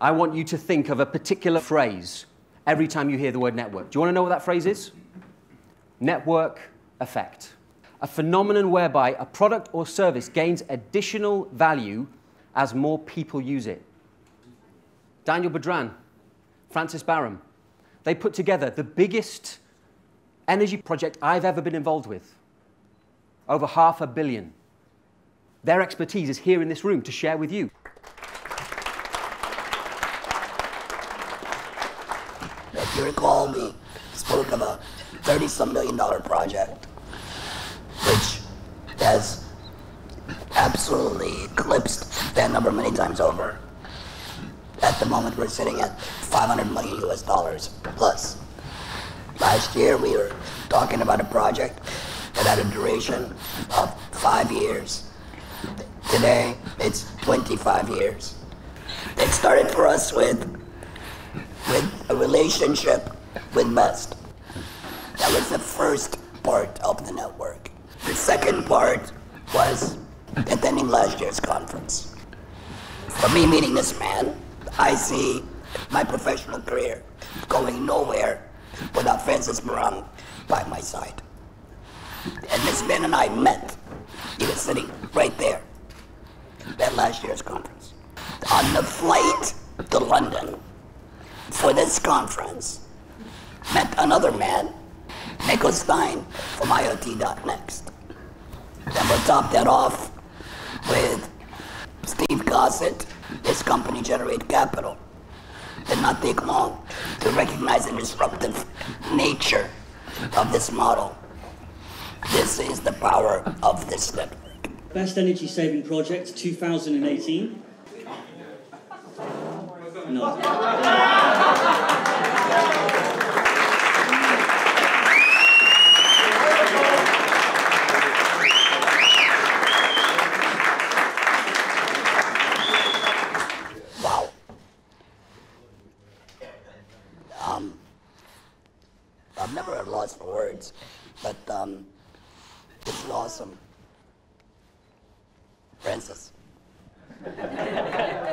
I want you to think of a particular phrase every time you hear the word network. Do you want to know what that phrase is? Network effect. A phenomenon whereby a product or service gains additional value as more people use it. Daniel Badran, Francis Barham, they put together the biggest energy project I've ever been involved with. Over half a billion. Their expertise is here in this room to share with you. You recall, me spoke of a 30 some million dollar project, which has absolutely eclipsed that number many times over. At the moment, we're sitting at 500 million US dollars plus. Last year, we were talking about a project that had a duration of five years. Today, it's 25 years. It started for us with, with a relationship with Best. That was the first part of the network. The second part was attending last year's conference. For me meeting this man, I see my professional career going nowhere without Francis Barham by my side. And this man and I met. He was sitting right there at last year's conference. On the flight to London for this conference, met another man, Nico Stein from IoT.next. Then we'll top that off with Steve Gossett, his company Generate Capital. Did not take long to recognize the disruptive nature of this model. This is the power of this network. Best Energy Saving Project 2018. No. Wow. Um, I've never had lots for words, but um, this is awesome. Francis.